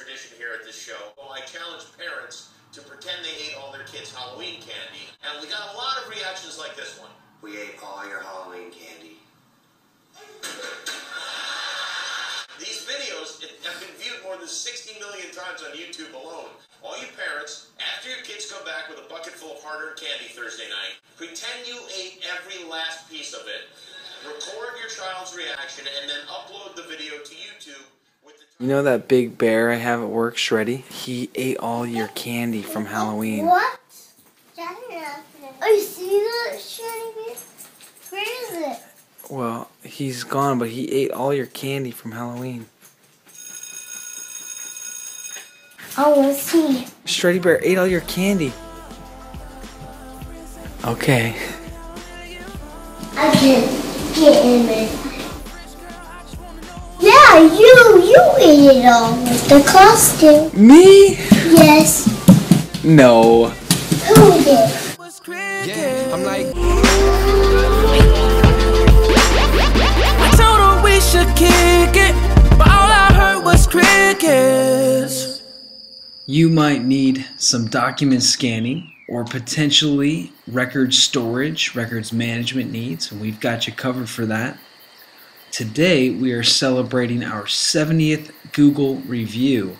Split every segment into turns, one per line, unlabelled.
tradition here at this show. Well, I challenge parents to pretend they ate all their kids' Halloween candy, and we got a lot of reactions like this one.
We ate all your Halloween candy.
These videos have been viewed more than 60 million times on YouTube alone. All you parents, after your kids come back with a bucket full of hard-earned candy Thursday night, pretend you ate every last piece of it. Record your child's reaction and then upload the video to YouTube with the
You know that big bear I have at work, Shreddy? He ate all your candy from Halloween.
What? Oh, you see that shiny Where is it?
Well, he's gone, but he ate all your candy from Halloween.
I want to see.
Shreddy Bear ate all your candy. Okay.
I can get in there. Yeah, you, you ate it all with the costume.
Me?
Yes.
No.
Who did?
Yeah, I'm like. I told her we should kick it, but all I heard was crickets.
You might need some document scanning or potentially record storage, records management needs, and we've got you covered for that. Today, we are celebrating our 70th Google review.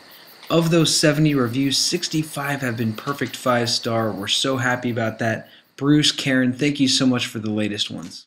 Of those 70 reviews, 65 have been perfect five star. We're so happy about that. Bruce, Karen, thank you so much for the latest ones.